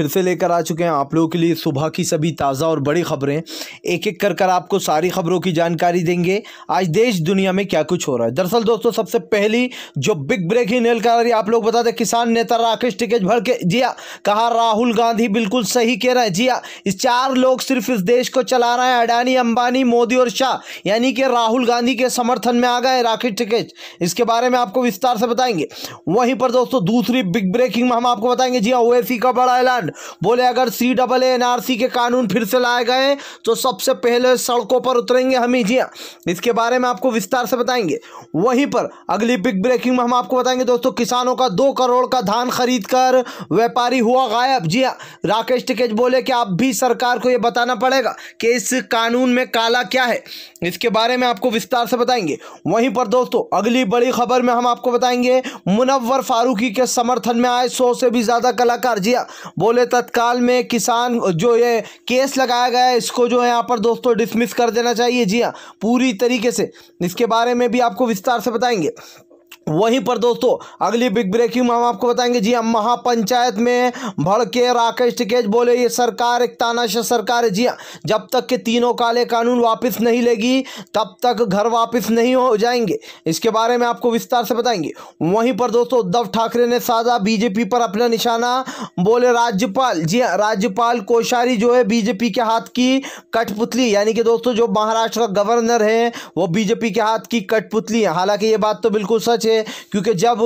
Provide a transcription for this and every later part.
फिर से लेकर आ चुके हैं आप लोगों के लिए सुबह की सभी ताज़ा और बड़ी खबरें। एक एक कर कर आपको सारी खबरों की जानकारी देंगे। आज देश दुनिया में क्या कुछ हो रहा है? दरअसल दोस्तों, सबसे पहली जो बिग ब्रेकिंग न्यूज़ कर रही, आप लोग बता दें, किसान नेता राकेश टिकेट भर के, जी हाँ कहा राहुल गांधी बिल्कुल सही कह रहे हैं। जी हाँ इस चार लोग सिर्फ़ इस देश को चला रहे हैं, अडानी, अंबानी, मोदी और शाह। यानी कि राहुल गांधी के समर्थन में आ गए राकेश टिकेट। इसके बारे में आपको विस्तार से बताएँगे। वहीं पर दोस्तों, दूसरी बिग ब्रेकिंग में हम आपको बताएँगे, जी हाँ ओएसी का बड़ा ऐलान। ऐलान बोले, अगर सी डबल एनआरसी के कानून फिर से लाए गए तो सबसे पहले सड़कों पर उतरेंगे हम ही। जी हाँ इसके बारे में आपको विस्तार से बताएँगे। वहीं पर अगली बिग ब्रेकिंग में हम आपको बताएँगे, दोस्तों, किसानों का दो करोड़ का धान खरीद कर व्यापारी हुआ गायब। जी हाँ राकेश टिकेज बोले कि अब भी सरकार को यह बताना पड़ेगा कि इस कानून में काला क्या है। इसके बारे में आपको विस्तार से बताएँगे। वहीं पर, दोस्तों, अगली बड़ी खबर में हम आपको बताएँगे, मुनव्वर फारूकी के समर्थन में आए सौ से भी ज़्यादा कलाकार। जी हाँ बोले तत्काल में किसान जो ये केस लगाया गया है, इसको जो है यहाँ पर दोस्तों डिसमिस कर देना चाहिए। जी हाँ पूरी तरीके से। इसके बारे में भी आपको विस्तार से बताएँगे। वहीं पर दोस्तों, अगली बिग ब्रेकिंग में हम आपको बताएँगे। जी हम महापंचायत में भड़के राकेश टिकेज बोले, ये सरकार एक तानाशाह सरकार है। जी हाँ जब तक के तीनों काले कानून वापस नहीं लेगी, तब तक घर वापस नहीं हो जाएँगे। इसके बारे में आपको विस्तार से बताएँगे। वहीं पर दोस्तों, उद्धव ठाकरे ने साधा बीजेपी पर अपना निशाना बोले राज्यपाल। जी हाँ राज्यपाल कोश्यारी जो है बीजेपी के हाथ की कठपुतली, यानी कि दोस्तों जो महाराष्ट्र का गवर्नर है, वो बीजेपी के हाथ की कठपुतली है। हालाँकि ये बात तो बिल्कुल सच है क्योंकि जब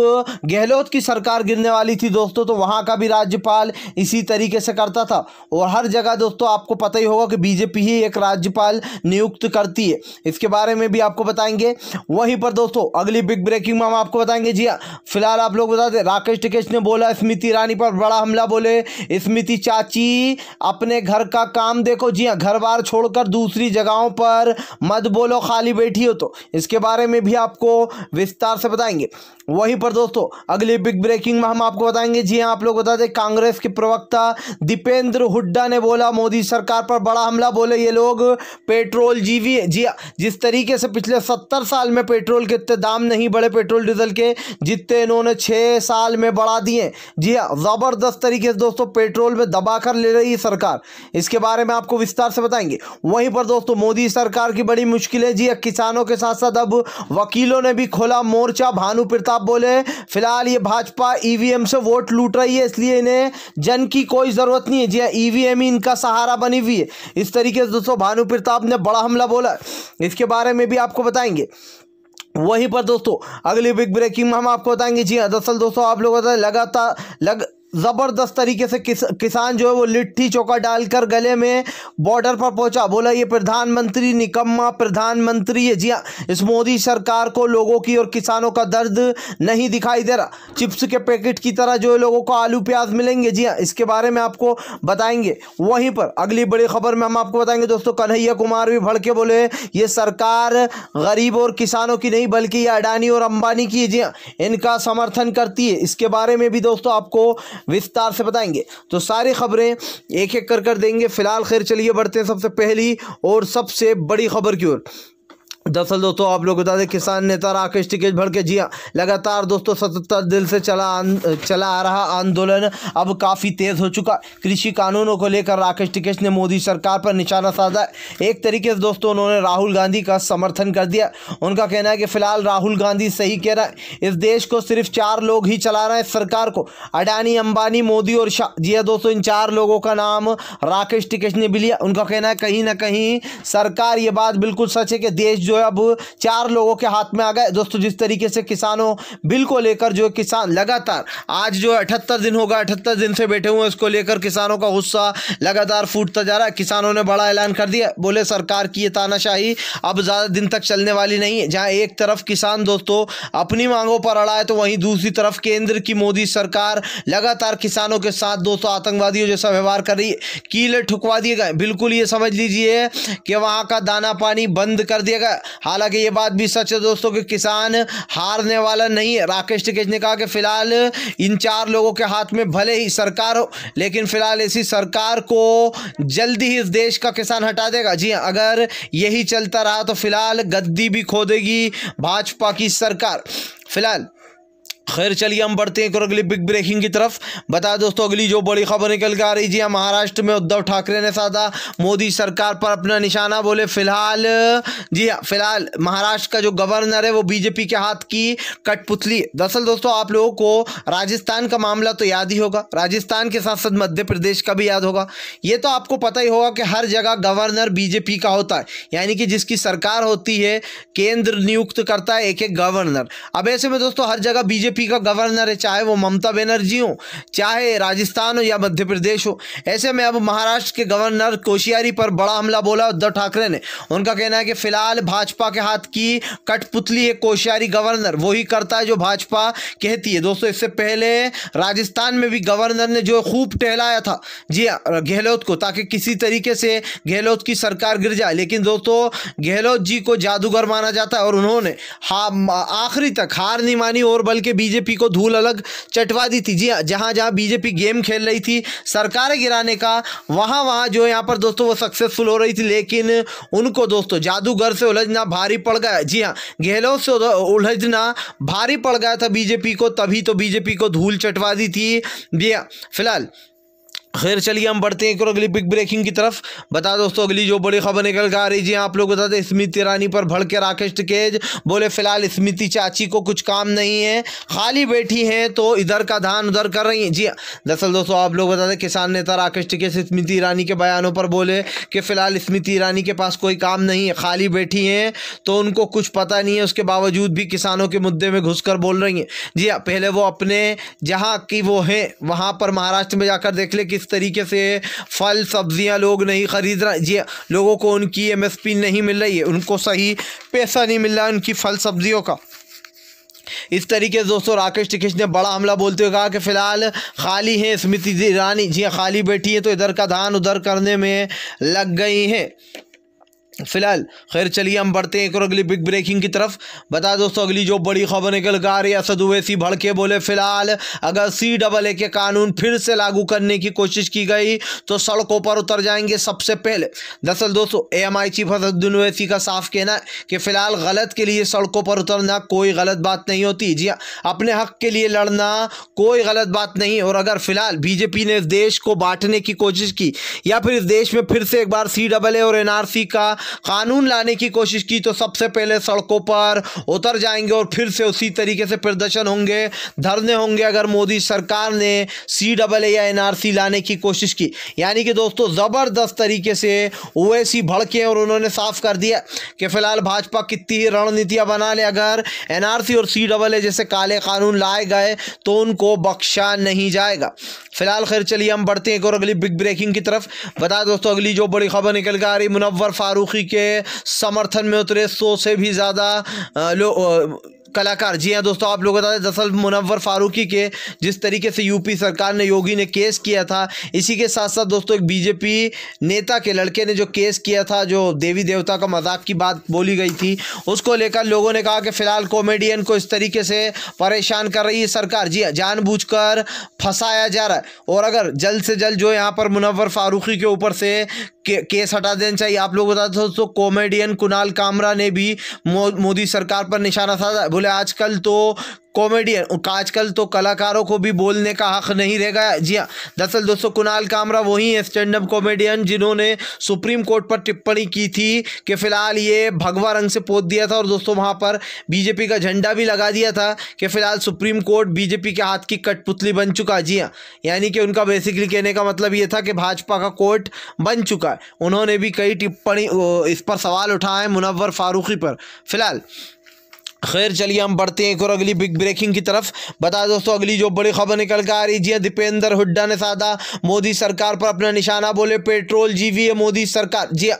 गहलोत की सरकार गिरने वाली थी दोस्तों तो वहाँ का भी राज्यपाल इसी तरीके से करता था। और हर जगह दोस्तों, आपको पता ही होगा कि बीजेपी ही एक राज्यपाल नियुक्त करती है। इसके बारे में भी आपको बताएँगे। वहीं पर दोस्तों, अगली बिग ब्रेकिंग में हम आपको बताएँगे। जी हाँ फ़िलहाल आप लोग बता दें, राकेश टिकेश ने बोला, स्मृति ईरानी पर बड़ा हमला बोले। स्मृति चाची, अपने घर का काम देखो। जी हाँ घर बार छोड़कर दूसरी जगहों पर मत बोलो, खाली बैठी हो तो। इसके बारे में भी आपको विस्तार से बताएँगे। बताएँगे वहीं पर दोस्तों, अगली बिग ब्रेकिंग में हम आपको बताएँगे। जी हाँ आप लोग बता दें, कांग्रेस के प्रवक्ता दीपेंद्र हुड्डा ने बोला, मोदी सरकार पर बड़ा हमला बोले ये लोग, पेट्रोल जीवी, जी हाँ जिस तरीके से पिछले सत्तर साल में पेट्रोल के इतने दाम नहीं बढ़े, पेट्रोल डीजल के, जितने इन्होंने छः साल में बढ़ा दिए। जी हाँ ज़बरदस्त तरीके से दोस्तों पेट्रोल में दबा कर ले रही है सरकार। इसके बारे में आपको विस्तार से बताएँगे। वहीं पर दोस्तों, मोदी सरकार की बड़ी मुश्किलें, जी हाँ किसानों के साथ साथ अब वकीलों ने भी खोला मोर्चा भानु प्रताप बोले, फ़िलहाल ये भाजपा ईवीएम से वोट लूट रही है, इसलिए इन्हें जन की कोई ज़रूरत नहीं है। जी ईवीएम ही इनका सहारा बनी हुई है। इस तरीके से दोस्तों, भानु प्रताप ने बड़ा हमला बोला। इसके बारे में भी आपको बताएँगे। वहीं पर दोस्तों, अगली बिग ब्रेकिंग में हम आपको बताएँगे। जी हाँ दरअसल दोस्तों, आप लोग लगातार, लग ज़बरदस्त तरीके से किस, किसान जो है वो लिट्टी चौका डालकर गले में बॉर्डर पर पहुँचा। बोला ये प्रधानमंत्री निकम्मा प्रधानमंत्री है। जी हाँ इस मोदी सरकार को लोगों की और किसानों का दर्द नहीं दिखाई दे रहा। चिप्स के पैकेट की तरह जो है लोगों को आलू प्याज मिलेंगे। जी हाँ इसके बारे में आपको बताएँगे। वहीं पर अगली बड़ी खबर में हम आपको बताएँगे दोस्तों कन्हैया कुमार भी भड़के बोले ये सरकार गरीब और किसानों की नहीं बल्कि ये अडानी और अंबानी की जी हाँ इनका समर्थन करती है। इसके बारे में भी दोस्तों आपको विस्तार से बताएँगे। तो सारी खबरें एक एक कर कर देंगे। फ़िलहाल खैर चलिए बढ़ते हैं सबसे पहली और सबसे बड़ी खबर की ओर। दरअसल दोस्तों, आप लोग बता दें, किसान नेता राकेश टिकेट भर के जी हाँ लगातार दोस्तों, सतहत्तर दिल से चला चला आ रहा आंदोलन। अब काफ़ी तेज़ हो चुका कृषि कानूनों को लेकर राकेश टिकेश ने मोदी सरकार पर निशाना साधा एक तरीके से दोस्तों, उन्होंने राहुल गांधी का समर्थन कर दिया। उनका कहना है कि फ़िलहाल राहुल गांधी सही कह रहा है। इस देश को सिर्फ़ चार लोग ही चला रहे हैं सरकार को। अडानी, अंबानी, मोदी और शाह, जी हाँ दोस्तों, इन चार लोगों का नाम राकेश टिकेश ने भी लिया। उनका कहना है, कहीं ना कहीं सरकार ये बात बिल्कुल सच है कि देश जो जो है अब चार लोगों के हाथ में आ गए। दोस्तों, जिस तरीके से किसानों बिल को लेकर जो किसान लगातार, आज जो अठहत्तर दिन होगा, अठहत्तर दिन से बैठे हुए इसको लेकर किसानों का गुस्सा लगातार फूटता जा रहा है। किसानों ने बड़ा ऐलान कर दिया। बोले, सरकार की ये तानाशाही अब ज़्यादा दिन तक चलने वाली नहीं है। जहाँ एक तरफ़ किसान, दोस्तों, अपनी मांगों पर अड़ा है तो वहीं दूसरी तरफ़ केंद्र की मोदी सरकार लगातार किसानों के साथ, दोस्तों, आतंकवादियों जैसा व्यवहार कर रही है। कीले ठुकवा दिए गए। बिल्कुल ये समझ लीजिए कि वहाँ का दाना पानी बंद कर दिया गया। हालाँकि ये बात भी सच है दोस्तों कि किसान हारने वाला नहीं है। राकेश टिकेश ने कहा कि फ़िलहाल इन चार लोगों के हाथ में भले ही सरकार हो लेकिन फ़िलहाल ऐसी सरकार को जल्दी ही इस देश का किसान हटा देगा। जी हाँ, अगर यही चलता रहा तो फ़िलहाल गद्दी भी खो देगी भाजपा की सरकार। फ़िलहाल खैर चलिए हम बढ़ते हैं और अगली बिग ब्रेकिंग की तरफ़। बता दोस्तों, अगली जो बड़ी खबर निकल के आ रही जी हाँ महाराष्ट्र में उद्धव ठाकरे ने साधा मोदी सरकार पर अपना निशाना बोले। फ़िलहाल, जी हाँ फ़िलहाल महाराष्ट्र का जो गवर्नर है, वो बीजेपी के हाथ की कठपुतली। दरअसल दोस्तों, आप लोगों को राजस्थान का मामला तो याद ही होगा। राजस्थान के साथ साथ मध्य प्रदेश का भी याद होगा। ये तो आपको पता ही होगा कि हर जगह गवर्नर बीजेपी का होता है। यानी कि जिसकी सरकार होती है, केंद्र नियुक्त करता है एक एक गवर्नर अब ऐसे में दोस्तों, हर जगह बीजेपी बीजेपी का गवर्नर है चाहे वो ममता बनर्जी हो चाहे राजस्थान हो या मध्य प्रदेश हो। ऐसे में अब महाराष्ट्र के गवर्नर कोशियारी पर बड़ा हमला बोला उद्धव ठाकरे ने। उनका कहना है कि फ़िलहाल भाजपा के हाथ की कठपुतली है कोशियारी गवर्नर। वही करता है जो भाजपा कहती है। दोस्तों इससे पहले राजस्थान में भी गवर्नर ने जो खूब टहलाया था जी हाँ, गहलोत को ताकि किसी तरीके से गहलोत की सरकार गिर जाए। लेकिन दोस्तों गहलोत जी को जादूगर माना जाता है और उन्होंने आखिरी तक हार नहीं मानी और बल्कि बीजेपी को धूल अलग चटवा दी थी। जी जहाँ जहाँ जहाँ बीजेपी गेम खेल रही थी, सरकार गिराने का, वहाँ वहाँ जो यहाँ पर दोस्तों वो सक्सेसफुल हो रही थी, लेकिन उनको दोस्तों जादूगर से उलझना भारी पड़ गया। जी हाँ गहलोत से उलझना भारी पड़ गया था बीजेपी को, तभी तो बीजेपी को धूल चटवा दी थी। जी हाँ फ़िलहाल खैर, चलिए हम बढ़ते हैं अगली बिग ब्रेकिंग की तरफ़। बता दोस्तों, अगली जो बड़ी खबर निकल कर आ रही है आप लोग बताते स्मृति ईरानी पर भड़के राकेश टिकेज। बोले, फ़िलहाल स्मृति चाची को कुछ काम नहीं है, खाली बैठी हैं तो इधर का धान उधर कर रही हैं। जी हाँ दरअसल दोस्तों, आप लोग बताते किसान नेता राकेश टिकेज स्मृति ईरानी के बयानों पर बोले कि फ़िलहाल स्मृति ईरानी के पास कोई काम नहीं है, खाली बैठी हैं तो उनको कुछ पता नहीं है, उसके बावजूद भी किसानों के मुद्दे में घुस बोल रही हैं। जी हाँ पहले वो अपने, जहाँ की वो हैं, वहाँ पर महाराष्ट्र में जाकर देख ले किस किस तरीके से फल, सब्ज़ियाँ लोग नहीं खरीद रहे लोगों को उनकी एमएसपी नहीं मिल रही है, उनको सही पैसा नहीं मिल रहा है उनकी फल, सब्जियों का। इस तरीके से दोस्तों, राकेश टिकेश ने बड़ा हमला बोलते हुए कहा कि फ़िलहाल खाली हैं स्मृति ईरानी जी, खाली बैठी है तो इधर का धान उधर करने में लग गई हैं। फ़िलहाल, खैर चलिए हम बढ़ते हैं एक और अगली बिग ब्रेकिंग की तरफ़। बता दोस्तों, अगली जो बड़ी खबर निकल कर आ रही है, असद उवैसी भड़के बोले, फ़िलहाल अगर सी डबल ए के कानून फिर से लागू करने की कोशिश की गई तो सड़कों पर उतर जाएँगे सबसे पहले। दरअसल दोस्तों A M I chief Asaduddin Owaisi का साफ़ कहना कि फ़िलहाल गलत के लिए सड़कों पर उतरना कोई गलत बात नहीं होती। जी हाँ अपने हक के लिए लड़ना कोई गलत बात नहीं। और अगर फ़िलहाल बीजेपी ने इस देश को बांटने की कोशिश की, या फिर इस देश में फिर से एक बार सी डबल ए और एनआरसी का कानून लाने की कोशिश की तो सबसे पहले सड़कों पर उतर जाएँगे और फिर से उसी तरीके से प्रदर्शन होंगे, धरने होंगे अगर मोदी सरकार ने सी डबल ए या एनआरसी लाने की कोशिश की। यानी कि दोस्तों, ज़बरदस्त तरीके से ओवैसी भड़के और उन्होंने साफ़ कर दिया कि फ़िलहाल भाजपा कितनी रणनीतियाँ बना ले। अगर एनआरसी और सी डबल ए जैसे काले कानून लाए गए तो उनको बख्शा नहीं जाएगा। फ़िलहाल खैर चलिए हम बढ़ते हैं एक और अगली बिग ब्रेकिंग की तरफ़। बता दोस्तों, अगली जो बड़ी खबर निकल कर आ रही, मुनव्वर फारूकी के समर्थन में उतरे, सौ से भी ज़्यादा लोग कलाकार। जी हाँ दोस्तों, आप लोग बता दें दरअसल मुनवर फारूकी के जिस तरीके से यूपी सरकार ने, योगी ने केस किया था, इसी के साथ साथ दोस्तों एक बीजेपी नेता के, लड़के ने जो केस किया था, जो देवी देवता का मज़ाक की बात बोली गई थी, उसको लेकर लोगों ने कहा कि फ़िलहाल कॉमेडियन को इस तरीके से परेशान कर रही है सरकार। जी हाँ फंसाया जा रहा है। और अगर जल्द से जल्द जो यहाँ पर मुनवर फारूकी के ऊपर से के, केस हटा देना चाहिए। आप लोग बता दोस्तों कॉमेडियन कुणाल कामरा ने भी मोदी सरकार पर निशाना साधा। बोले आजकल तो कॉमेडियन। आजकल तो कलाकारों को भी बोलने का हक नहीं रह गया जी हाँ दरअसल दोस्तों, कुणाल कामरा वही है स्टैंड अप कॉमेडियन जिन्होंने सुप्रीम कोर्ट पर टिप्पणी की थी कि फ़िलहाल ये भगवा रंग से पोत दिया था और दोस्तों, वहाँ पर बीजेपी का झंडा भी लगा दिया था कि फ़िलहाल सुप्रीम कोर्ट बीजेपी के हाथ की कठपुतली बन चुका। जी हाँ यानी कि उनका बेसिकली कहने का मतलब ये था कि भाजपा का कोर्ट बन चुका है। उन्होंने भी कई टिप्पणी इस पर सवाल उठाए मुनवर फारूकी पर। फ़िलहाल खैर, चलिए हम बढ़ते हैं एक और अगली बिग ब्रेकिंग की तरफ़। बता दोस्तों, अगली जो बड़ी खबर निकल कर आ रही जी दीपेंद्र हुड्डा ने साधा मोदी सरकार पर अपना निशाना बोले, पेट्रोल जीवी है मोदी सरकार। जी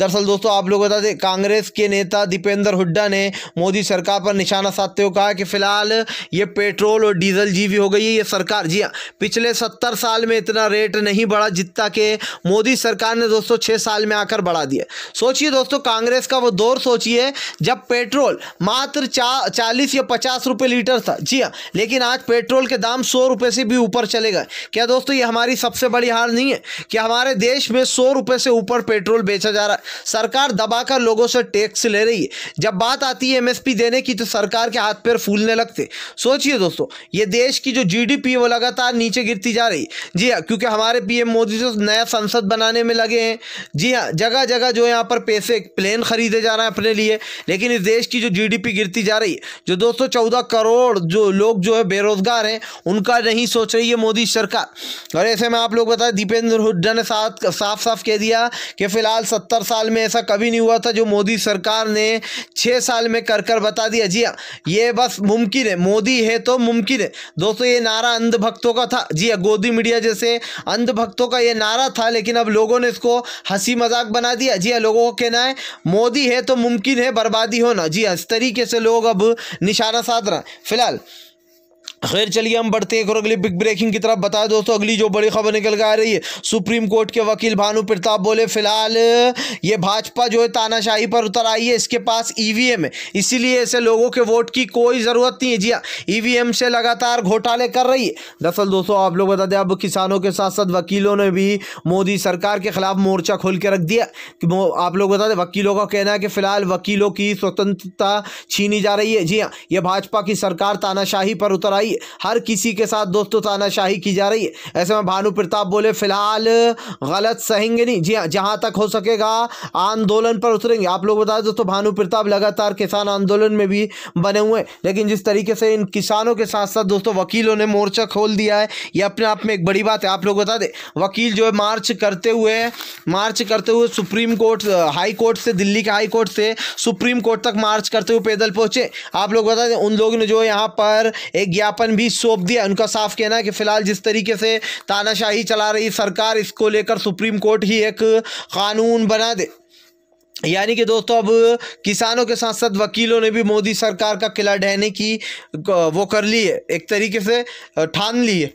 दरअसल दोस्तों आप लोग बता दें कांग्रेस के नेता दीपेंद्र हुड्डा ने मोदी सरकार पर निशाना साधते हुए कहा कि फ़िलहाल ये पेट्रोल और डीजल जीवी हो गई है ये सरकार जी हाँ पिछले सत्तर साल में इतना रेट नहीं बढ़ा जितना कि मोदी सरकार ने दोस्तों छः साल में आकर बढ़ा दिया। सोचिए दोस्तों कांग्रेस का वो दौर सोचिए जब पेट्रोल मात्र चा, चालीस या पचास रुपये लीटर था जी हाँ लेकिन आज पेट्रोल के दाम सौ रुपये से भी ऊपर चले गए। क्या दोस्तों ये हमारी सबसे बड़ी हार नहीं है कि हमारे देश में सौ रुपये से ऊपर पेट्रोल बेचा जा रहा है? सरकार दबाकर लोगों से टैक्स ले रही है। जब बात आती है एमएसपी देने की तो सरकार के हाथ पैर फूलने लगते सोचिए दोस्तों, ये देश की जो जीडीपी वो लगातार नीचे गिरती जा रही जी हाँ क्योंकि हमारे पीएम मोदी जो नया संसद बनाने में लगे हैं। जी हाँ जगह जगह जो यहाँ पर पैसे प्लेन खरीदे जा रहे हैं अपने लिए, लेकिन इस देश की जो जीडीपी गिरती जा रही है, जो दोस्तों चौदह करोड़ जो लोग जो है बेरोजगार हैं, उनका नहीं सोच रही है मोदी सरकार। और ऐसे में आप लोग बताए, दीपेंद्र हुड्डा ने साफ़ साफ़ कह दिया कि फ़िलहाल सत्तर साल में ऐसा कभी नहीं हुआ था जो मोदी सरकार ने छः साल में कर कर बता दिया। जी हाँ ये बस मुमकिन है। मोदी है तो मुमकिन है। दोस्तों, ये नारा अंधभक्तों का था। जी हाँ गोदी मीडिया जैसे अंधभक्तों का ये नारा था, लेकिन अब लोगों ने इसको हँसी मज़ाक बना दिया। जी हाँ लोगों को कहना है, मोदी है तो मुमकिन है, बर्बादी होना। जी हाँ इस तरीके से लोग अब निशाना साध रहे हैं। फ़िलहाल खैर चलिए हम बढ़ते हैं और अगली बिग ब्रेकिंग की तरफ़ बताए दोस्तों, अगली जो बड़ी खबर निकल कर आ रही है, सुप्रीम कोर्ट के वकील भानु प्रताप बोले, फ़िलहाल, ये भाजपा जो है तानाशाही पर उतर आई है, इसके पास ईवीएम है, इसीलिए ऐसे लोगों के वोट की कोई ज़रूरत नहीं है। जी हाँ ईवीएम से लगातार घोटाले कर रही है। दरअसल दोस्तों, आप लोग बता दें, अब किसानों के साथ साथ वकीलों ने भी मोदी सरकार के खिलाफ मोर्चा खोल के रख दिया। आप लोग बता दें, वकीलों का कहना है कि फ़िलहाल वकीलों की स्वतंत्रता छीनी जा रही है। जी हाँ ये भाजपा की सरकार तानाशाही पर उतर आई रही है हर किसी के साथ दोस्तों तानाशाही की जा रही है। ऐसे में भानु प्रताप बोले, फ़िलहाल गलत सहेंगे नहीं। जी हाँ जहाँ तक हो सकेगा, आंदोलन पर उतरेंगे। आप लोग बताए दोस्तों, भानु प्रताप लगातार किसान आंदोलन में भी बने हुए लेकिन जिस तरीके से इन किसानों के साथ साथ दोस्तों, वकीलों ने मोर्चा खोल दिया है, ये अपने आप में एक बड़ी बात है। आप लोग बता दें, वकील जो है मार्च करते हुए, मार्च करते हुए सुप्रीम कोर्ट, हाई कोर्ट से, दिल्ली के हाई कोर्ट से सुप्रीम कोर्ट तक मार्च करते हुए पैदल पहुँचे। आप लोग बता दें, उन लोगों ने जो यहाँ पर एक ज्ञापन ज्ञापन भी सौंप दिया। उनका साफ़ कहना है कि फ़िलहाल जिस तरीके से तानाशाही चला रही सरकार, इसको लेकर सुप्रीम कोर्ट ही एक कानून बना दे। यानी कि दोस्तों, अब किसानों के साथ साथ वकीलों ने भी मोदी सरकार का किला ढहने की वो कर ली है। एक तरीके से ठान ली है।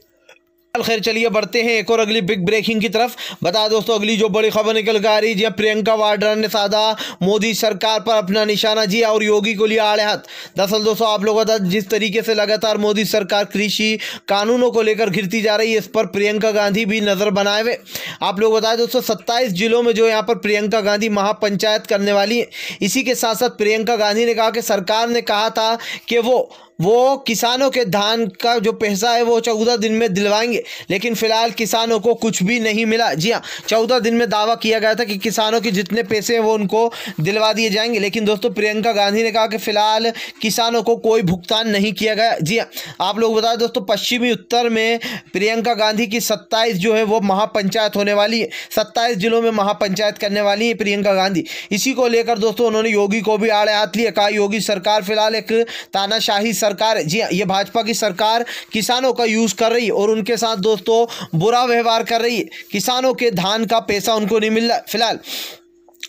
खैर, चलिए बढ़ते हैं एक और अगली बिग ब्रेकिंग की तरफ़। बता दोस्तों, अगली जो बड़ी खबर निकल कर आ रही है प्रियंका वाड्रा ने साधा मोदी सरकार पर अपना निशाना जी और योगी को लिया आड़े हाथ। दरअसल दोस्तों, आप लोगों का जिस तरीके से लगातार मोदी सरकार कृषि कानूनों को लेकर घिरती जा रही है, इस पर प्रियंका गांधी भी नज़र बनाए हुए। आप लोग बताए दोस्तों, सत्ताईस जिलों में जो यहाँ पर प्रियंका गांधी महापंचायत करने वाली है, इसी के साथ साथ प्रियंका गांधी ने कहा कि सरकार ने कहा था कि वो वो किसानों के धान का जो पैसा है, वो चौदह दिन में दिलवाएँगे। लेकिन फ़िलहाल किसानों को कुछ भी नहीं मिला। जी हाँ चौदह दिन में दावा किया गया था कि किसानों के जितने पैसे हैं, वो उनको दिलवा दिए जाएँगे। लेकिन दोस्तों, प्रियंका गांधी ने कहा कि फ़िलहाल किसानों को कोई भुगतान नहीं किया गया। जी हाँ आप लोग बताएँ दोस्तों, पश्चिमी उत्तर में प्रियंका गांधी की सत्ताईस जो है, वो महापंचायत होने वाली है। सत्ताईस जिलों में महापंचायत करने वाली है प्रियंका गांधी। इसी को लेकर दोस्तों, उन्होंने योगी को भी आड़े हाथ लिया। कहा, योगी सरकार फ़िलहाल एक तानाशाही सरकार, जी हाँ ये भाजपा की सरकार किसानों का यूज़ कर रही है और उनके साथ दोस्तों बुरा व्यवहार कर रही। है किसानों के धान का पैसा उनको नहीं मिल रहा, फ़िलहाल।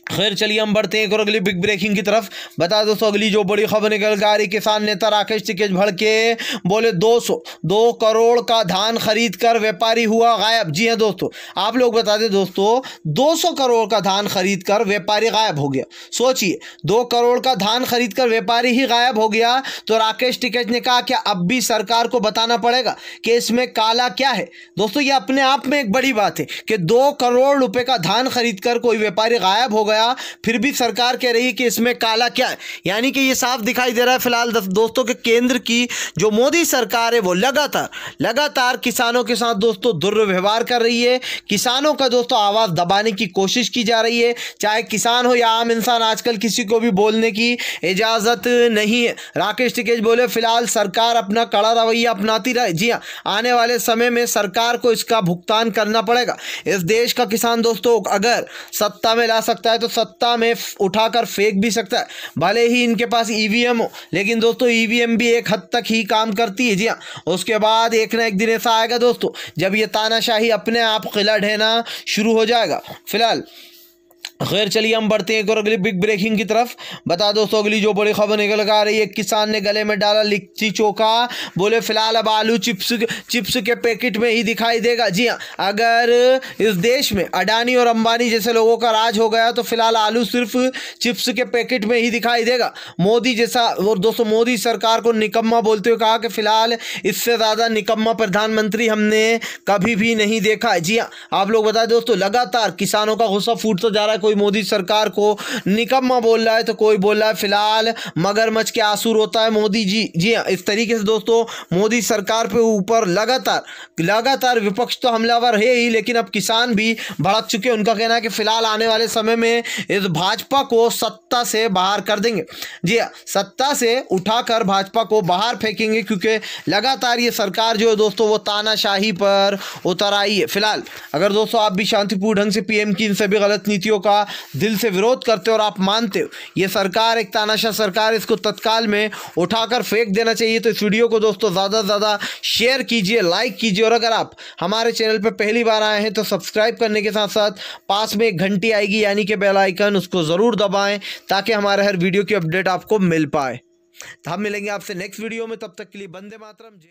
खैर चलिए हम बढ़ते हैं एक और अगली बिग ब्रेकिंग की तरफ़। बता दोस्तों अगली जो बड़ी खबर निकल कर रही, किसान नेता राकेश टिकेश भड़ के बोले 200 दो करोड़ का धान खरीद कर व्यापारी हुआ गायब। जी हाँ दोस्तों, आप लोग बता दें दोस्तों 200 करोड़ का धान खरीद कर व्यापारी गायब हो गया। सोचिए, दो करोड़ का धान खरीद कर व्यापारी ही गायब हो गया तो राकेश टिकेश ने कहा कि अब भी सरकार को बताना पड़ेगा कि इसमें काला क्या है? दोस्तों, ये अपने आप में एक बड़ी बात है कि दो करोड़ रुपए का धान खरीद कर कोई व्यापारी गायब हो गया गया, फिर भी सरकार कह रही कि इसमें काला क्या है? यानी कि ये साफ़ दिखाई दे रहा है फ़िलहाल दोस्तों के केंद्र की जो मोदी सरकार है, वो लगातार लगातार किसानों के साथ दोस्तों दुर्व्यवहार कर रही है। किसानों का दोस्तों आवाज़ दबाने की कोशिश की जा रही है। चाहे किसान हो या आम इंसान, आजकल किसी को भी बोलने की इजाज़त नहीं है। राकेश टिकेश बोले, फ़िलहाल सरकार अपना कड़ा रवैया अपनाती रहे। जी हाँ आने वाले समय में सरकार को इसका भुगतान करना पड़ेगा। इस देश का किसान दोस्तों, अगर सत्ता में ला सकता है तो तो सत्ता में उठाकर फेंक भी सकता है। भले ही इनके पास ईवीएम हो, लेकिन दोस्तों ईवीएम भी एक हद तक ही काम करती है। जी हाँ उसके बाद एक ना एक दिन ऐसा आएगा दोस्तों, जब ये तानाशाही अपने आप किला ढहना शुरू हो जाएगा। फ़िलहाल खैर, चलिए हम बढ़ते हैं एक और अगली बिग ब्रेकिंग की तरफ़। बता दोस्तों, अगली जो बड़ी खबर निकल कर आ रही है किसान ने गले में डाला लिच्ची चोखा। बोले, फ़िलहाल अब आलू चिप्स चिप्स के पैकेट में ही दिखाई देगा। जी हाँ अगर इस देश में अडानी और अंबानी जैसे लोगों का राज हो गया तो फ़िलहाल आलू सिर्फ़ चिप्स के पैकेट में ही दिखाई देगा। मोदी जैसा, और दोस्तों, मोदी सरकार को निकम्मा बोलते हुए कहा कि फ़िलहाल इससे ज़्यादा निकम्मा प्रधानमंत्री हमने कभी भी नहीं देखा। जी हाँ आप लोग बताए दोस्तों, लगातार किसानों का गुस्सा फूटता जा रहा है कोई मोदी सरकार को निकम्मा बोल रहा है तो कोई बोल रहा है, फ़िलहाल मगरमच्छ के आँसू रोता है मोदी जी। जी हाँ इस तरीके से दोस्तों, मोदी सरकार पे ऊपर लगातार लगातार विपक्ष तो हमलावर है ही, लेकिन अब किसान भी भड़क चुके हैं। उनका कहना है कि फ़िलहाल आने वाले समय में इस भाजपा को सत्ता से बाहर कर देंगे। जी हाँ सत्ता से उठाकर भाजपा को बाहर फेंकेंगे, क्योंकि लगातार ये सरकार जो है दोस्तों, वो तानाशाही पर उतर आई है। फ़िलहाल, अगर दोस्तों आप भी शांतिपूर्ण ढंग से पीएम की इन सभी गलत नीतियों का दिल से विरोध करते हो और आप मानते हो। ये सरकार एक तानाशाह सरकार इसको तत्काल में उठाकर फेंक देना चाहिए। तो इस वीडियो को दोस्तों ज़्यादा से ज़्यादा शेयर कीजिए, लाइक कीजिए और अगर आप हमारे चैनल पर पहली बार आए हैं तो सब्सक्राइब करने के साथ साथ पास में एक घंटी आएगी, यानी कि बेल आइकन, उसको ज़रूर दबाएँ, ताकि हमारे हर वीडियो की अपडेट आपको मिल पाए। तो हम मिलेंगे आपसे नेक्स्ट वीडियो में, तब तक के लिए बंदे मातरम, जय